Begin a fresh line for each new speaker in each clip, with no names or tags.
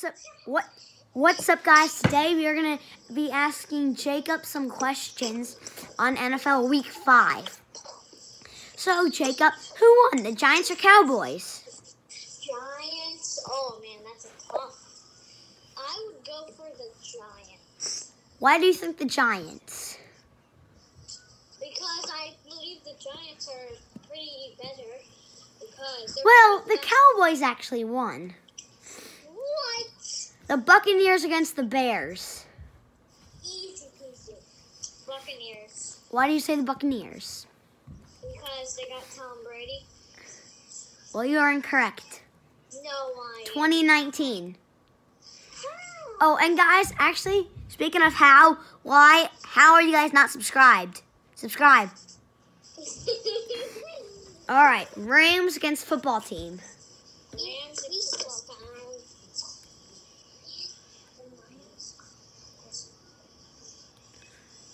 What's up? What? What's up, guys? Today we are gonna be asking Jacob some questions on NFL Week Five. So, Jacob, who won, the Giants or Cowboys?
Giants. Oh man, that's a tough. I would go for the Giants
Why do you think the Giants?
because I believe the Giants are pretty better because
Well, the Cowboys actually won. The Buccaneers against the Bears.
Easy peasy. Buccaneers
Why do you say the Buccaneers?
because they got Tom Brady.
Well, you are incorrect.
No line.
2019. Oh, and guys, actually, speaking of how, why, how are you guys not subscribed? Subscribe. All right, Rams against football team.
Rams and football time.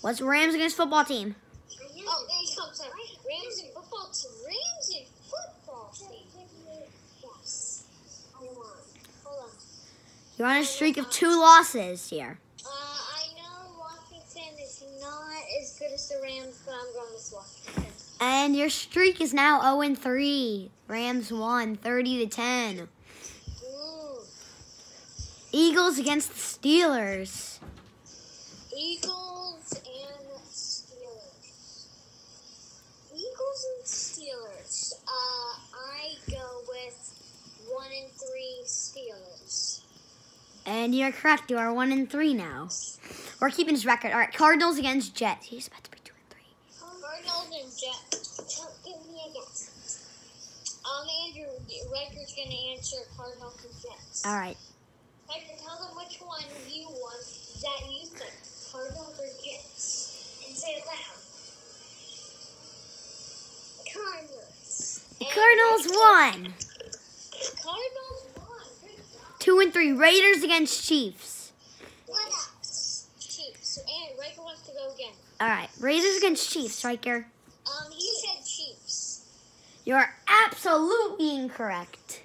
What's Rams against football team?
Oh. Rams and football team. Rams and football team. Yes. Hold on. Hold on.
You're on a streak of two losses here.
Uh, I know Washington is not as good as the Rams, but I'm going with Washington.
And your streak is now 0 3. Rams won 30 to 10.
Ooh.
Eagles against the Steelers.
Eagles and Steelers. Eagles and Steelers. Uh, I go with one and three Steelers.
And you're correct. You are 1 and 3 now. We're keeping his record. All right, Cardinals against Jets. He's about to be 2 and 3.
Cardinals and Jets. Don't give me a guess. Um, Andrew, Riker's gonna answer Cardinals and Jets.
All right.
Riker, tell them which one you want that you think, Cardinals or Jets, and say it loud. Cardinals.
Won.
Cardinals won.
2 and 3. Raiders against Chiefs.
Chiefs. And Riker wants to go again.
All right. Raiders against Chiefs, Riker.
Um, he said Chiefs.
You're absolutely incorrect.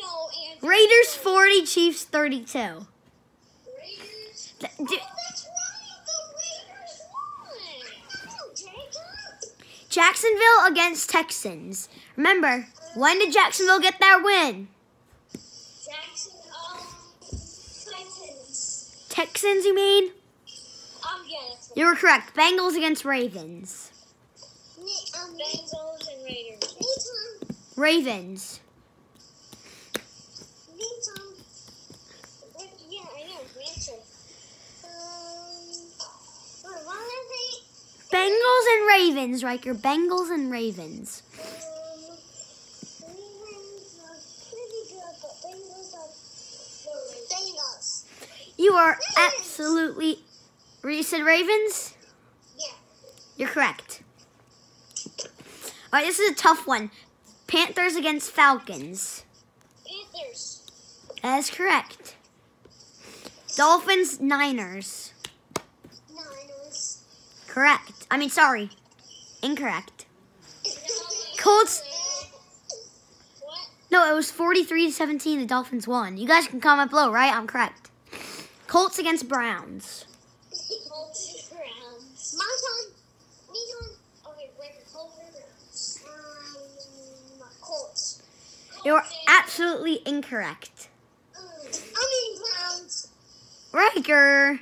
No.
Raiders 40, Chiefs 32.
Raiders.
Th-
Oh,
d-
that's right. The Raiders won. Oh, Jacob.
Jacksonville against Texans. Remember, when did Jacksonville get their win?
Jackson. Um, Titans.
Texans, you mean?
Um, yeah.
You were correct. Bengals against Ravens.
Um, Bengals and Raiders. Me.
Ravens.
Me. Yeah, I know. Um, what what was it?
Bengals and Ravens, Riker. Bengals and Ravens.
Ravens are pretty good, but Bengals are Bengals.
You are absolutely. You said Ravens?
Yeah.
You're correct. All right, this is a tough one. Panthers against Falcons.
Panthers.
That is correct. Dolphins. Niners. Correct. I mean, sorry. Incorrect. Colts-
What?
No, it was 43 to 17. The Dolphins won. You guys can comment below, right? I'm correct. Colts against Browns.
Colts Browns. My turn. Me turn. Okay, wait. Colts. Um, Colts.
You're absolutely incorrect.
I mean Browns.
Riker.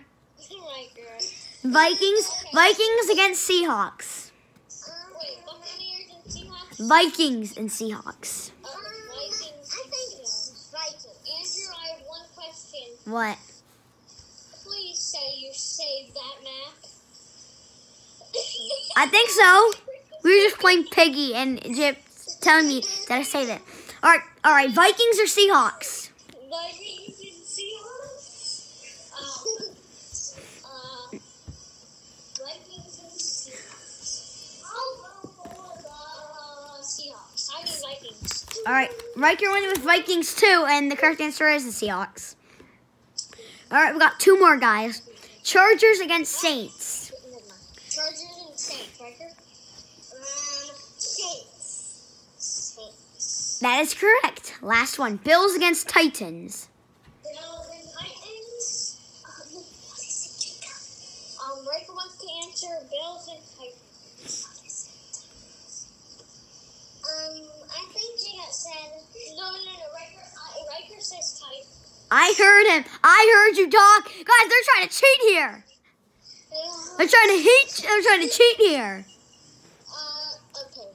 Vikings. Vikings against Seahawks. Vikings and Seahawks. What?
Please say you saved that map.
I think so. We were just playing Piggy and Jip telling me that I say that. All right, all right. Vikings or Seahawks? All right, Riker went with Vikings too, and the correct answer is the Seahawks. All right, we got two more guys. Chargers against Saints.
Chargers um, Saints,
That is correct. Last one. Bills against Titans.
Bills and Titans. Um, um Riker wants to answer Bills and Titans. I
heard him. I heard you talk. Guys, they're trying to cheat here. They're trying to heat. They're trying to cheat here.
Uh, okay.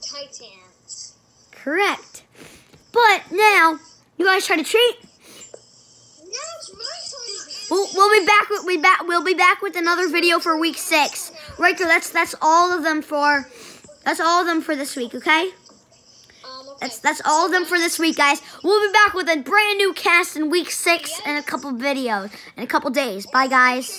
Titans.
Correct. But now you guys try to cheat.
Now it's my turn.
We'll, we'll be back with we back. We'll be back with another video for week six. Riker, that's that's all of them for. That's all of them for this week.
Okay.
That's that's all of them for this week, guys. We'll be back with a brand new cast in week six and a couple videos in a couple days. Bye, guys.